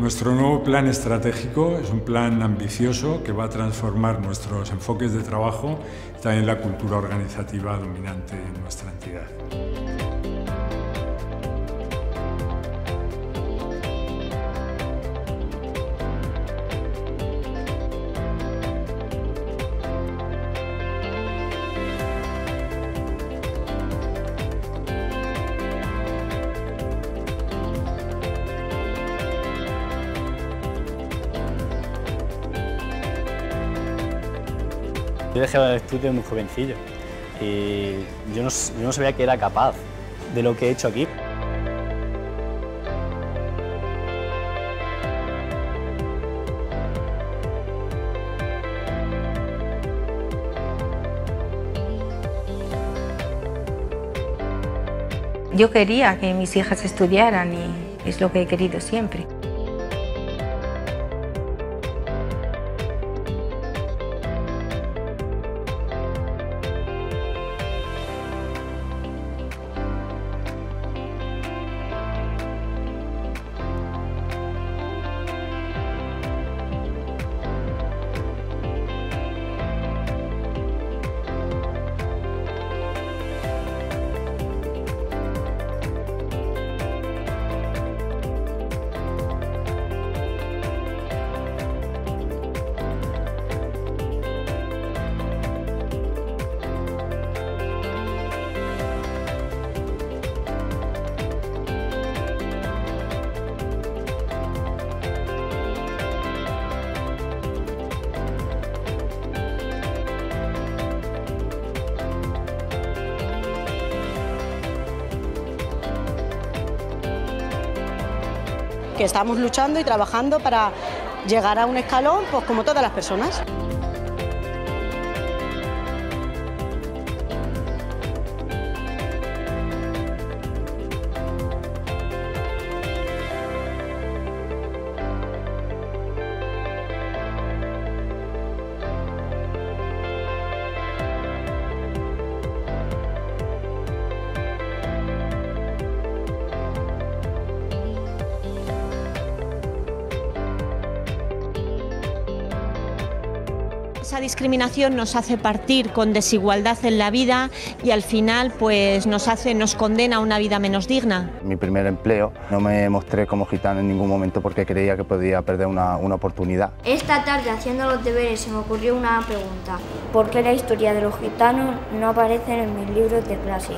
Nuestro nuevo plan estratégico es un plan ambicioso que va a transformar nuestros enfoques de trabajo y también la cultura organizativa dominante en nuestra entidad. Yo dejé el estudio muy jovencillo y yo no, yo no sabía que era capaz de lo que he hecho aquí. Yo quería que mis hijas estudiaran y es lo que he querido siempre. Que estamos luchando y trabajando para llegar a un escalón, pues como todas las personas. Esa discriminación nos hace partir con desigualdad en la vida y al final pues nos hace, nos condena a una vida menos digna. Mi primer empleo no me mostré como gitano en ningún momento porque creía que podía perder una, una oportunidad. Esta tarde haciendo los deberes se me ocurrió una pregunta. ¿Por qué la historia de los gitanos no aparece en mis libros de clase?